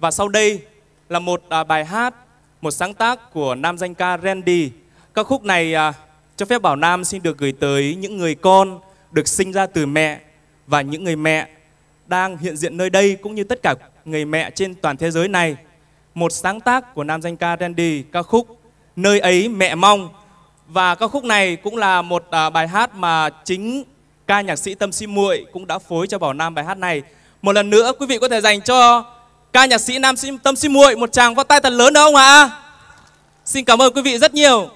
Và sau đây là một à, bài hát, một sáng tác của nam danh ca Randy. Ca khúc này à, cho phép Bảo Nam xin được gửi tới những người con được sinh ra từ mẹ và những người mẹ đang hiện diện nơi đây cũng như tất cả người mẹ trên toàn thế giới này. Một sáng tác của nam danh ca Randy, ca khúc Nơi ấy mẹ mong. Và ca khúc này cũng là một à, bài hát mà chính ca nhạc sĩ Tâm Si Muội cũng đã phối cho Bảo Nam bài hát này. Một lần nữa quý vị có thể dành cho ca nhạc sĩ Nam Sim Tâm Sim Muội một tràng vỗ tay thật lớn đó ông ạ? Xin cảm ơn quý vị rất nhiều.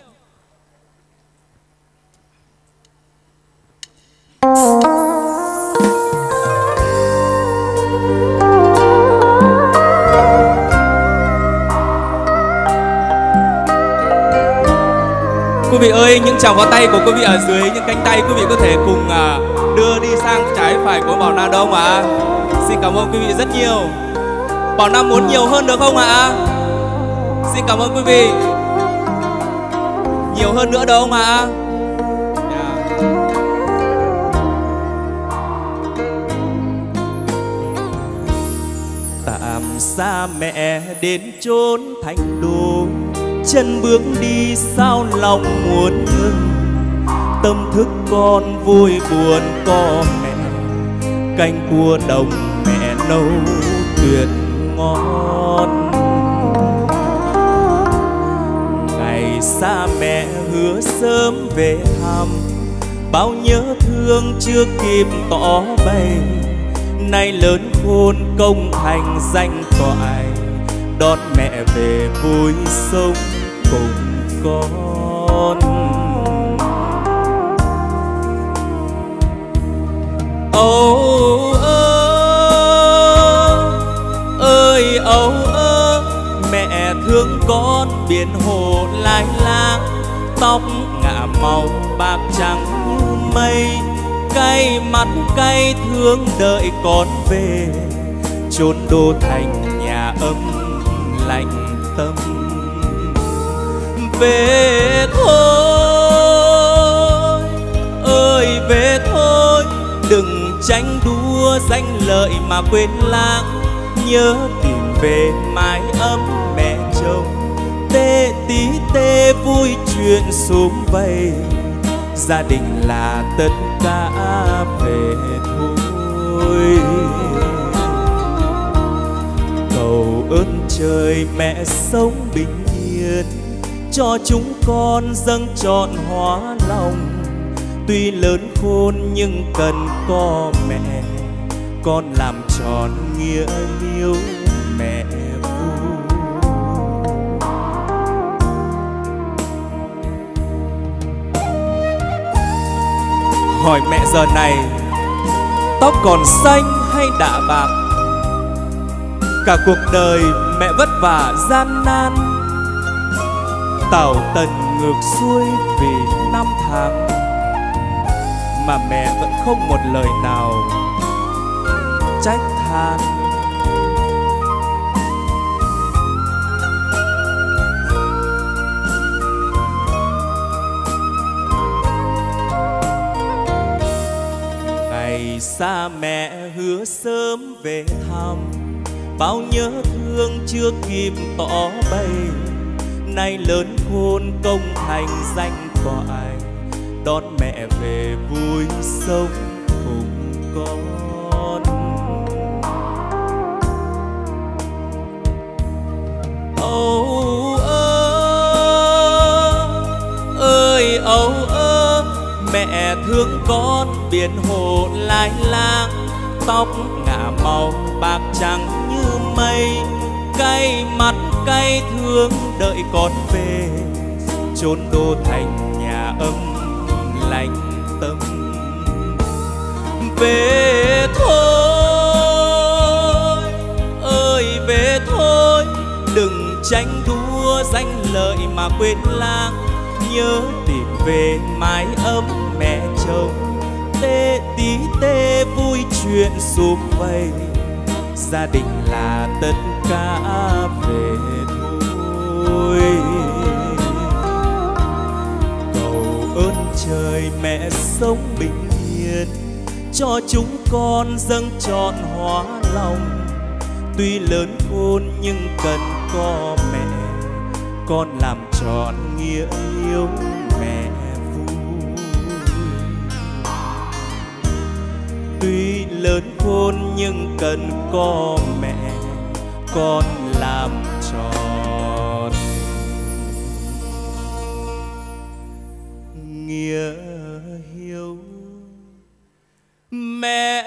Quý vị ơi, những tràng vỗ tay của quý vị ở dưới những cánh tay quý vị có thể cùng à, đưa đi sang trái phải của Bảo Nam đâu ạ? Xin cảm ơn quý vị rất nhiều. Bảo Nam muốn nhiều hơn được không ạ? Xin cảm ơn quý vị. Nhiều hơn nữa đâu không ạ? Dạ. Tạm xa mẹ đến chốn thành đô, chân bước đi sao lòng muốn ngừng tâm thức con vui buồn có mẹ canh cua đồng mẹ nấu tuyệt ngon ngày xa mẹ hứa sớm về thăm bao nhớ thương chưa kịp tỏ bày. Nay lớn khôn công thành danh toại, đón mẹ về vui sống cùng con. Âu ơ mẹ thương con biển hồ lai lang. Tóc ngả màu bạc trắng mây, cay mắt cay thương đợi con về. Chốn đô thành nhà ấm lạnh tâm. Về thôi, ơi về thôi, đừng tranh đua danh lợi mà quên lãng. Nhớ về mái ấm mẹ chồng. Tê tí tê vui chuyện sum vầy. Gia đình là tất cả về thôi. Cầu ơn trời mẹ sống bình yên, cho chúng con dâng trọn hóa lòng. Tuy lớn khôn nhưng cần có mẹ, con làm tròn nghĩa liêu mẹ vui. Hỏi mẹ giờ này, tóc còn xanh hay đã bạc? Cả cuộc đời mẹ vất vả gian nan tàu tần ngược xuôi vì năm tháng. Mà mẹ vẫn không một lời nào trách than. Xa mẹ hứa sớm về thăm. Bao nhớ thương chưa kịp tỏ bày. Nay lớn khôn công thành danh toại. Đón mẹ về vui sống cùng con. Âu ơ, ơi, âu ơ mẹ thương con, biển hồ lai lang. Tóc ngả màu bạc trắng như mây, cay mắt cay thương đợi con về. Chốn đô thành nhà ấm lạnh tâm. Về thôi, ơi về thôi, đừng tranh đua danh lợi mà quên lang. Nhớ tìm về mái ấm mẹ chồng. Tê tí tê vui chuyện sum vầy gia đình là tất cả về thôi cầu ơn trời mẹ sống bình yên, cho chúng con dâng trọn hóa lòng. Tuy lớn khôn nhưng cần có mẹ, con làm trọn nghĩa yêu lớn khôn nhưng cần có mẹ con làm tròn. Nghĩa hiếu mẹ